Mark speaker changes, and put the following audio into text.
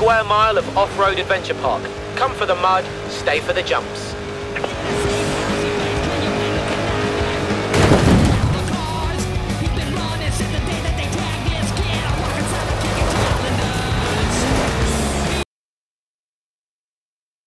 Speaker 1: square mile of off-road adventure park. Come for the mud, stay for the jumps.